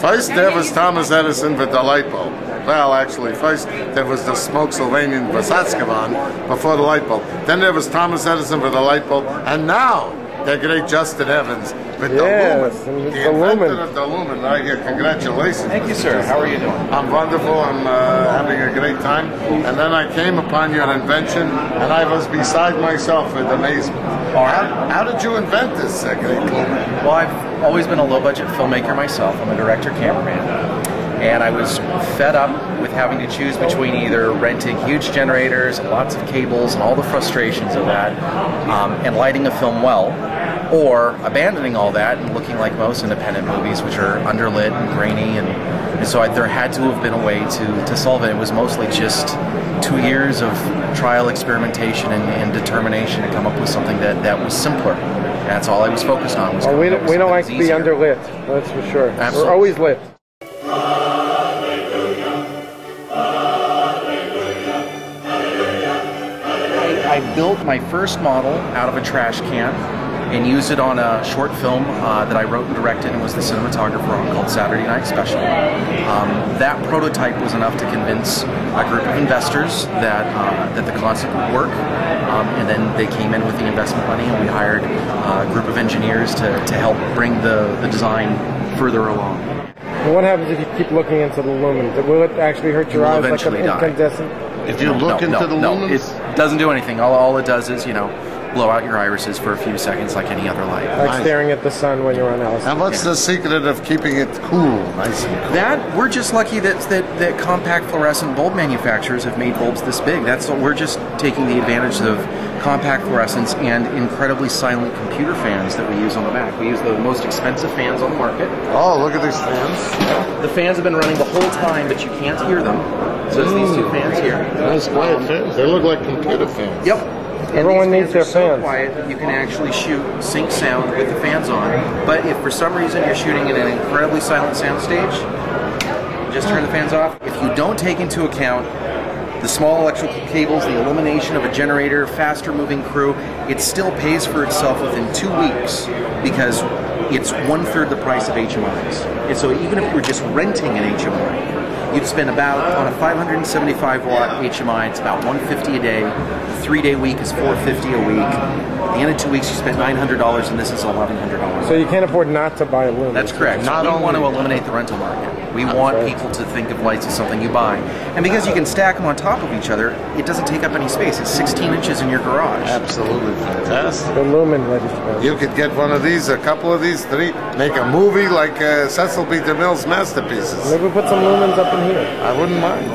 First there was Thomas Edison with the light bulb. Well, actually, first there was the Smokesylvanian Vasatskevan before the light bulb. Then there was Thomas Edison with the light bulb, and now the great Justin Evans with Yes, the lumen. and The the lumen. of the lumen right here. Congratulations. Thank you, sir. How are you doing? I'm wonderful. I'm uh, having a great time. And then I came upon your invention, and I was beside myself with amazement. How, how did you invent this uh, great lumen? Well, I've always been a low budget filmmaker myself. I'm a director cameraman. And I was fed up with having to choose between either renting huge generators, lots of cables, and all the frustrations of that, um, and lighting a film well, or abandoning all that and looking like most independent movies, which are underlit and grainy. And, and so I, there had to have been a way to, to solve it. It was mostly just two years of trial experimentation and, and determination to come up with something that, that was simpler. That's all I was focused on. Was Well, we don't, we don't like to be underlit. That's for sure. Absolutely. We're always lit. I built my first model out of a trash can and used it on a short film uh, that I wrote and directed and was the cinematographer on called Saturday Night Special. Um, that prototype was enough to convince a group of investors that uh, that the concept would work, um, and then they came in with the investment money and we hired uh, a group of engineers to, to help bring the, the design further along. And what happens if you keep looking into the lumen? Will it actually hurt your You will eyes like an eventually die. incandescent? If you look no, into no, the no, lumen, it doesn't do anything. All, all it does is, you know, blow out your irises for a few seconds like any other light. Like Nice. staring at the sun when you're on LSD. and what's the secret of keeping it cool, nice and cool? That we're just lucky that, that that compact fluorescent bulb manufacturers have made bulbs this big. That's what we're just taking the advantage of compact fluorescence and incredibly silent computer fans that we use on the back. We use the most expensive fans on the market. Oh, look at these fans. The fans have been running the whole time, but you can't hear them. So it's these two fans here. Nice quiet fans. They look like computer fans. Yep. And Everyone these needs fans their so fans. quiet that you can actually shoot sync sound with the fans on. But if for some reason you're shooting in an incredibly silent soundstage, just turn the fans off. If you don't take into account the small electrical cables, the illumination of a generator, faster moving crew, it still pays for itself within two weeks because it's one third the price of HMIs. And so even if you were just renting an HMI, you'd spend about on a 575 watt HMI, it's about 150 a day. Three day week is 450 a week. At the end of two weeks, you spent $900, and this is $1,100. So you can't afford not to buy a lumen. That's correct. Not we only- want to eliminate the rental market. We want right. people to think of lights as something you buy. And because you can stack them on top of each other, it doesn't take up any space. It's 16 inches in your garage. Absolutely fantastic. The lumen, ladies and gentlemen. You could get one of these, a couple of these, three, make a movie like uh, Cecil B. DeMille's masterpieces. Maybe we put some lumens up in here. I wouldn't mind.